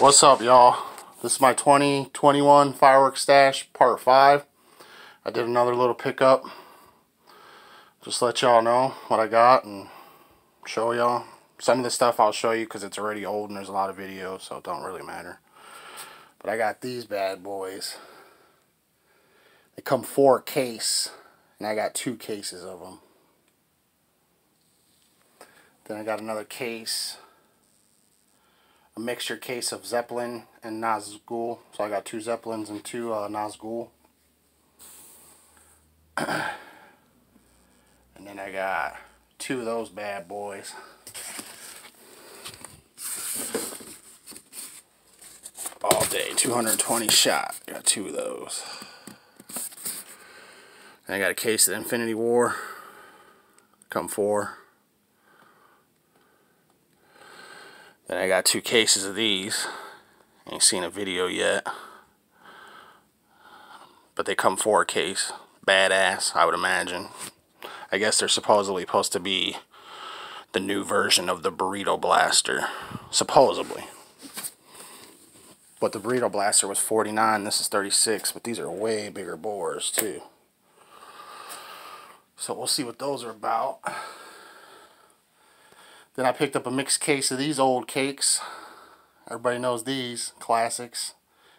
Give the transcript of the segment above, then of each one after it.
What's up, y'all? This is my 2021 fireworks stash, part 5. I did another little pickup. Just let y'all know what I got and show y'all. Some of the stuff I'll show you because it's already old and there's a lot of videos, so it don't really matter. But I got these bad boys. They come four case, and I got two cases of them. Then I got another case a mixture case of Zeppelin and Nazgul. So I got two Zeppelins and two uh, Nazgul. and then I got two of those bad boys. All day, 220 shot. Got two of those. And I got a case of Infinity War. Come four. Then I got two cases of these. Ain't seen a video yet. But they come four case. Badass, I would imagine. I guess they're supposedly supposed to be the new version of the Burrito Blaster. Supposedly. But the Burrito Blaster was 49, this is 36, but these are way bigger bores too. So we'll see what those are about. Then I picked up a mixed case of these old cakes. Everybody knows these, classics.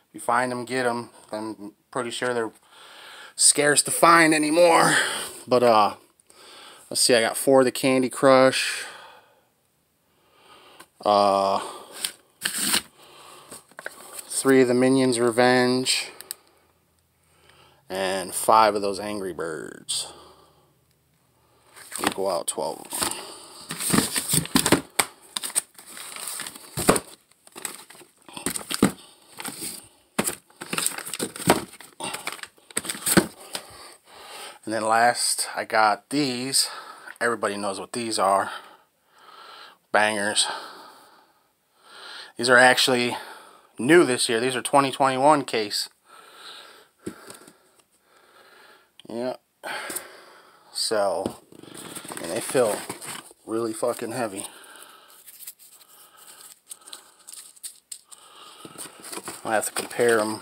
If you find them, get them. I'm pretty sure they're scarce to find anymore. But, uh, let's see, I got four of the Candy Crush. Uh, three of the Minions Revenge. And five of those Angry Birds. Equal out 12 And then last, I got these. Everybody knows what these are. Bangers. These are actually new this year. These are 2021 case. Yeah. So, and they feel really fucking heavy. I have to compare them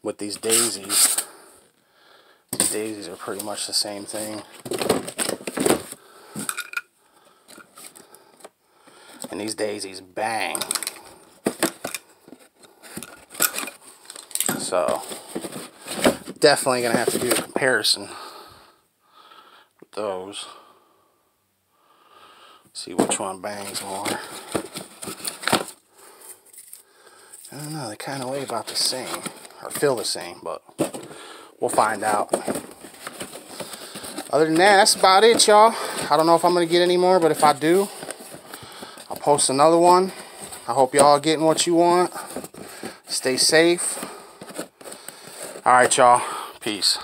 with these daisies daisies are pretty much the same thing. And these daisies bang. So, definitely going to have to do a comparison with those. See which one bangs more. I don't know, they kind of weigh about the same, or feel the same, but we'll find out. Other than that, that's about it, y'all. I don't know if I'm going to get any more, but if I do, I'll post another one. I hope y'all getting what you want. Stay safe. Alright, y'all. Peace.